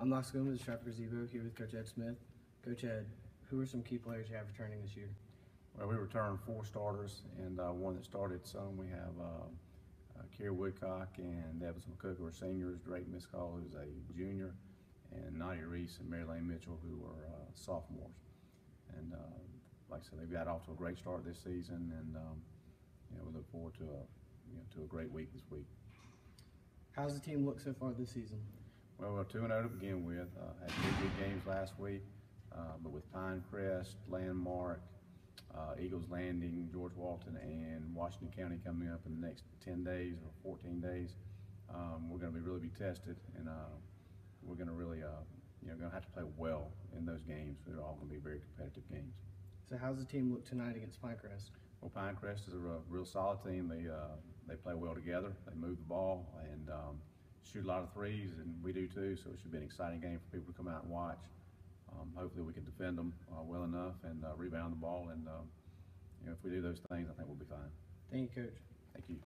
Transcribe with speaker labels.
Speaker 1: I'm Knox Gomez, Stratford Gazebo, here with Coach Ed Smith. Coach Ed, who are some key players you have returning this year?
Speaker 2: Well, we returned four starters, and uh, one that started some. We have uh, uh, Kerry Woodcock and Evans McCook, who are seniors. Drake Miscall, who's a junior, and Nadia Reese and Mary Lane Mitchell, who are uh, sophomores. And uh, like I said, they've got off to a great start this season, and um, you know we look forward to a you know to a great week this week.
Speaker 1: How's the team look so far this season?
Speaker 2: Well, we're two and zero to begin with. Uh, had two good games last week, uh, but with Pinecrest, Landmark, uh, Eagles Landing, George Walton, and Washington County coming up in the next ten days or fourteen days, um, we're going to be really be tested, and uh, we're going to really, uh, you know, going to have to play well in those games. They're all going to be very competitive games.
Speaker 1: So how's the team look tonight against Pinecrest?
Speaker 2: Well, Pinecrest is a real, real solid team. They uh, they play well together. They move the ball and um, shoot a lot of threes, and we do too. So it should be an exciting game for people to come out and watch. Um, hopefully, we can defend them uh, well enough and uh, rebound the ball. And uh, you know, if we do those things, I think we'll be fine.
Speaker 1: Thank you, Coach.
Speaker 2: Thank you.